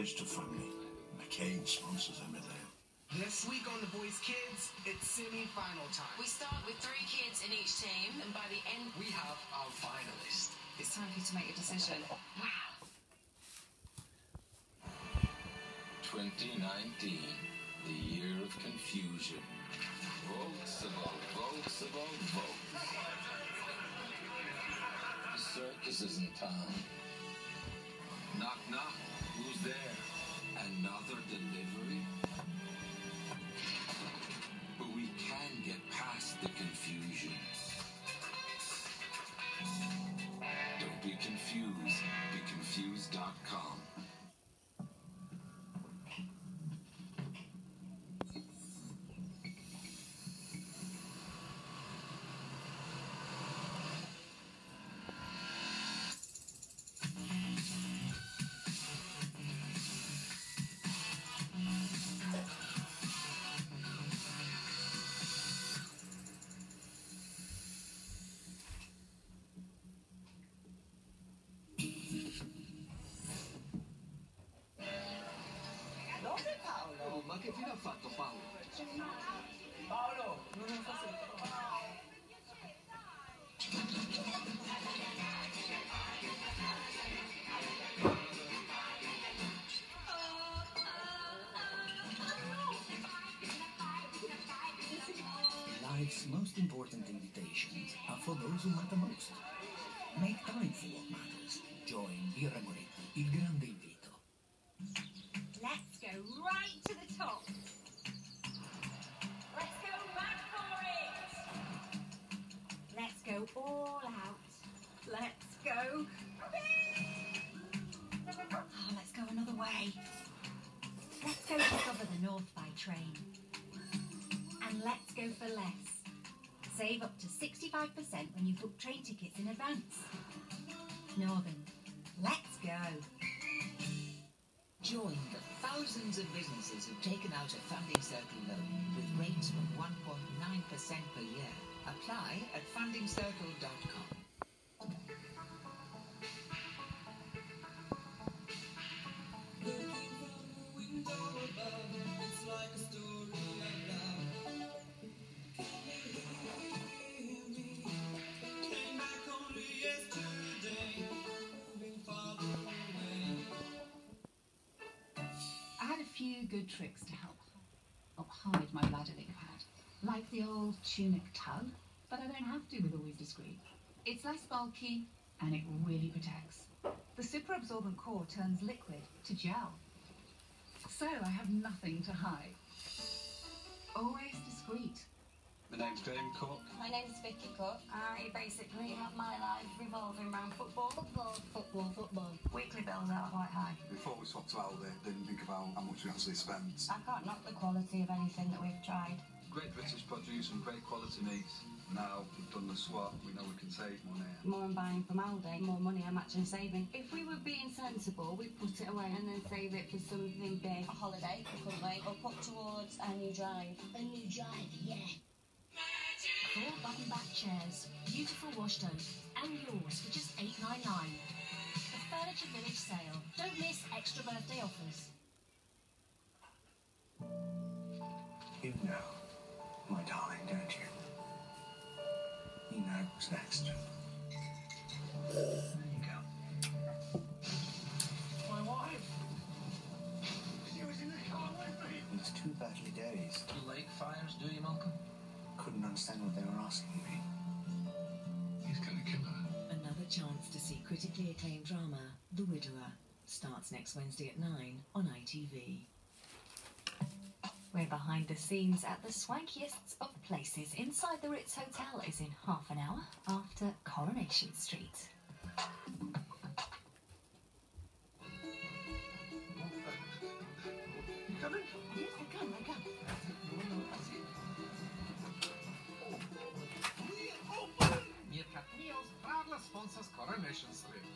marriage to family. McCain sponsors Emmerdale. This week on The Voice Kids, it's semi-final time. We start with three kids in each team, and by the end, We have our finalists. it's time for you to make a decision. Wow. 2019, the year of confusion. Votes about votes about votes. The circus is in town. Knock knock, who's there? Another delivery? But we can get past the confusion. Don't be confused. BeConfused.com. fatto Paolo? Paolo, non lo fa Life's most important invitations are for those who matter most. Make time for what matters. Join Birra Moretti, il grande Let's go. Oh, let's go another way. Let's go discover the North by train. And let's go for less. Save up to 65% when you book train tickets in advance. Northern. Let's go. Join the thousands of businesses who've taken out a Funding Circle loan with rates from 1.9% per year. Apply at fundingcircle.com. good tricks to help hide my bladder leak pad, like the old tunic tug, but I don't have to with Always Discreet. It's less bulky and it really protects. The super absorbent core turns liquid to gel, so I have nothing to hide. Always discreet. My name's Graham Cook. My name's Vicky Cook. I basically have my life revolving around football. Football, football, football. Weekly bills are quite high. Before we swapped to Aldi, didn't think about how much we actually spent. I can't knock the quality of anything that we've tried. Great British produce and great quality meats. Now we've done the swap, we know we can save money. More I'm buying from Aldi, more money I'm actually saving. If we were being sensible, we'd put it away and then save it for something big. A holiday, couldn't we? Or put towards a new drive. A new drive, yeah. Four button back chairs, beautiful wash dome, and yours for just eight nine nine. The Furniture Village sale. Don't miss extra birthday offers. You know, my darling, don't you? You know what's next. There you go. My wife! She was in the car with me! It was two battery days. You like fires, do you, Malcolm? couldn't understand what they were asking me. He's gonna kill her. Another chance to see critically acclaimed drama, The Widower, starts next Wednesday at 9 on ITV. We're behind the scenes at the swankiest of places. Inside the Ritz Hotel is in half an hour after Coronation Street. Coming? Yes, I come, I come. sponsors coronation Street.